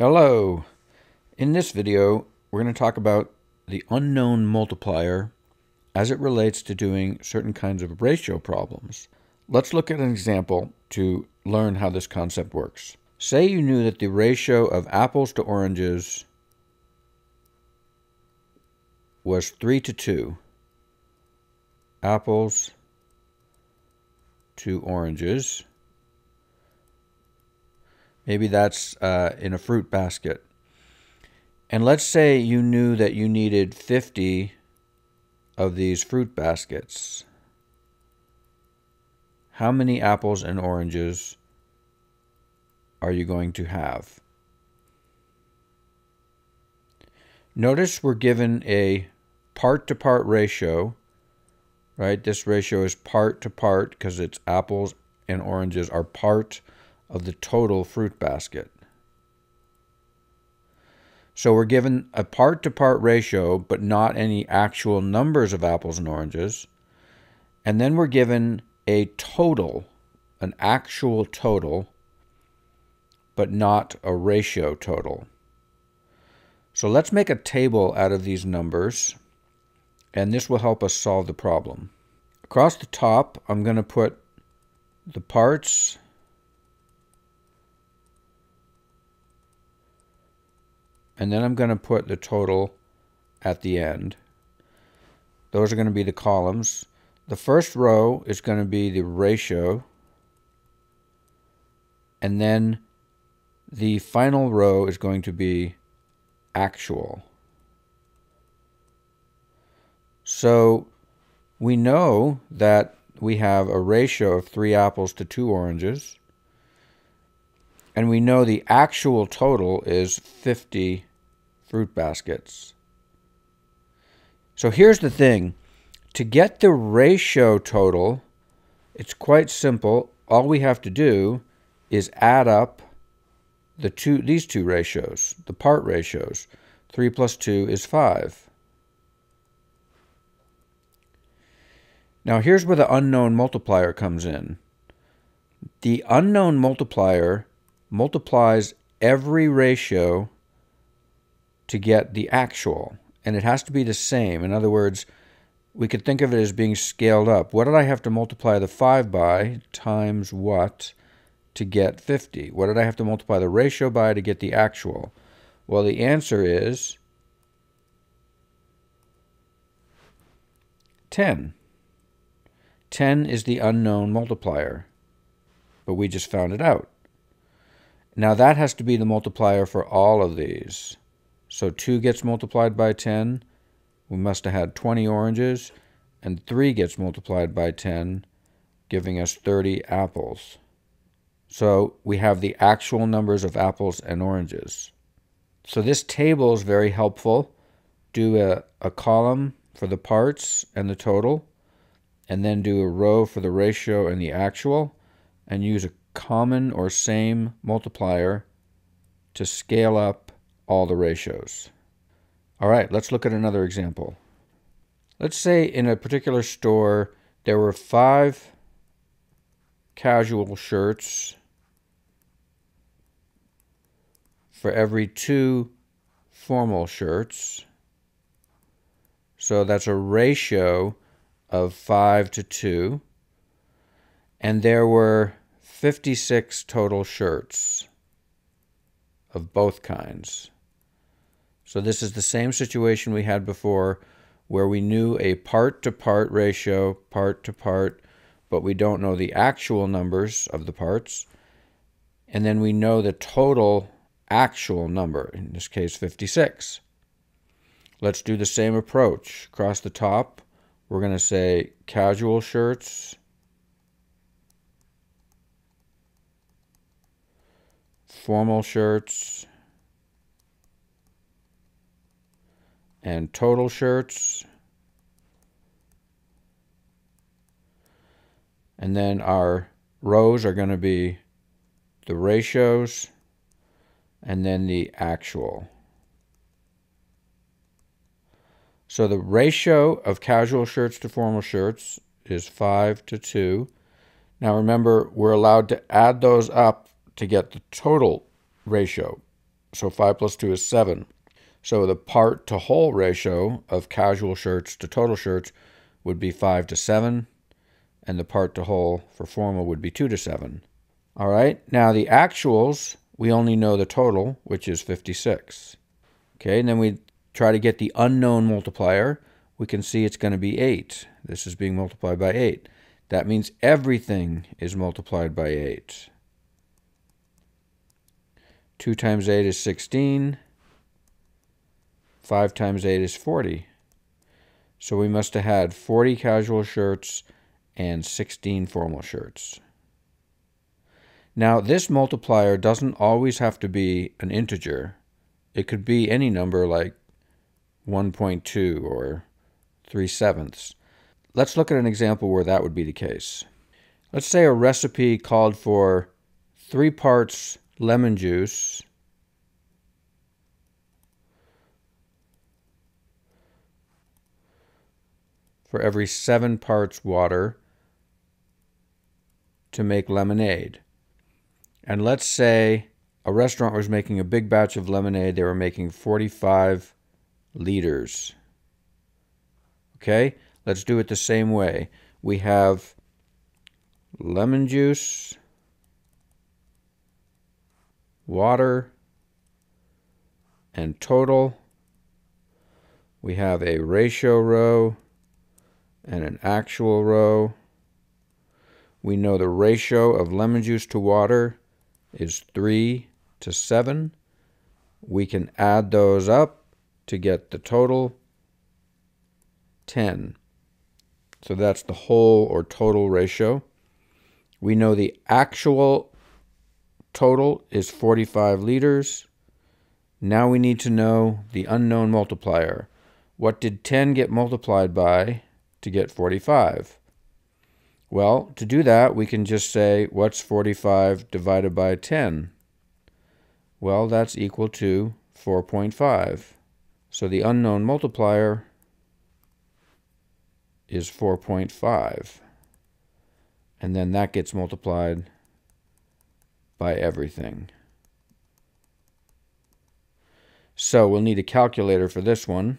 Hello. In this video, we're going to talk about the unknown multiplier as it relates to doing certain kinds of ratio problems. Let's look at an example to learn how this concept works. Say you knew that the ratio of apples to oranges was 3 to 2. Apples to oranges. Maybe that's uh, in a fruit basket. And let's say you knew that you needed 50 of these fruit baskets. How many apples and oranges are you going to have? Notice we're given a part-to-part -part ratio, right? This ratio is part to part because it's apples and oranges are part of the total fruit basket. So we're given a part-to-part ratio, but not any actual numbers of apples and oranges. And then we're given a total, an actual total, but not a ratio total. So let's make a table out of these numbers, and this will help us solve the problem. Across the top, I'm going to put the parts and then I'm going to put the total at the end. Those are going to be the columns. The first row is going to be the ratio, and then the final row is going to be actual. So we know that we have a ratio of three apples to two oranges, and we know the actual total is 50 fruit baskets. So here's the thing. To get the ratio total, it's quite simple. All we have to do is add up the two these two ratios, the part ratios. 3 plus 2 is 5. Now here's where the unknown multiplier comes in. The unknown multiplier multiplies every ratio to get the actual, and it has to be the same. In other words, we could think of it as being scaled up. What did I have to multiply the 5 by times what to get 50? What did I have to multiply the ratio by to get the actual? Well, the answer is 10. 10 is the unknown multiplier, but we just found it out. Now that has to be the multiplier for all of these. So 2 gets multiplied by 10. We must have had 20 oranges. And 3 gets multiplied by 10, giving us 30 apples. So we have the actual numbers of apples and oranges. So this table is very helpful. Do a, a column for the parts and the total, and then do a row for the ratio and the actual, and use a common or same multiplier to scale up all the ratios. All right, let's look at another example. Let's say in a particular store there were five casual shirts for every two formal shirts. So that's a ratio of 5 to 2. And there were 56 total shirts of both kinds. So this is the same situation we had before where we knew a part-to-part -part ratio, part-to-part, -part, but we don't know the actual numbers of the parts. And then we know the total actual number, in this case 56. Let's do the same approach. Across the top, we're going to say casual shirts, formal shirts, and total shirts. And then our rows are going to be the ratios and then the actual. So the ratio of casual shirts to formal shirts is 5 to 2. Now remember, we're allowed to add those up to get the total ratio. So 5 plus 2 is 7. So the part to whole ratio of casual shirts to total shirts would be 5 to 7, and the part to whole for formal would be 2 to 7. All right, now the actuals, we only know the total, which is 56. Okay, and then we try to get the unknown multiplier. We can see it's going to be 8. This is being multiplied by 8. That means everything is multiplied by 8. 2 times 8 is 16. 5 times 8 is 40. So we must have had 40 casual shirts and 16 formal shirts. Now, this multiplier doesn't always have to be an integer. It could be any number like 1.2 or 3 sevenths. Let's look at an example where that would be the case. Let's say a recipe called for 3 parts lemon juice for every 7 parts water to make lemonade. And let's say a restaurant was making a big batch of lemonade. They were making 45 liters. Okay, let's do it the same way. We have lemon juice, water, and total. We have a ratio row and an actual row. We know the ratio of lemon juice to water is 3 to 7. We can add those up to get the total 10. So that's the whole or total ratio. We know the actual total is 45 liters. Now we need to know the unknown multiplier. What did 10 get multiplied by to get 45? Well, to do that, we can just say, what's 45 divided by 10? Well, that's equal to 4.5. So the unknown multiplier is 4.5. And then that gets multiplied by everything. So we'll need a calculator for this one.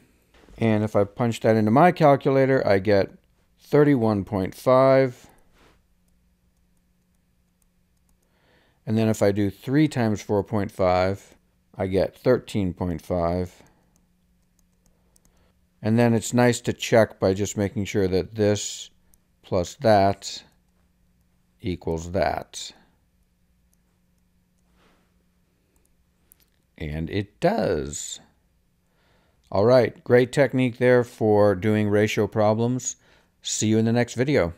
And if I punch that into my calculator, I get 31.5. And then if I do 3 times 4.5, I get 13.5. And then it's nice to check by just making sure that this plus that equals that. And it does. All right, great technique there for doing ratio problems. See you in the next video.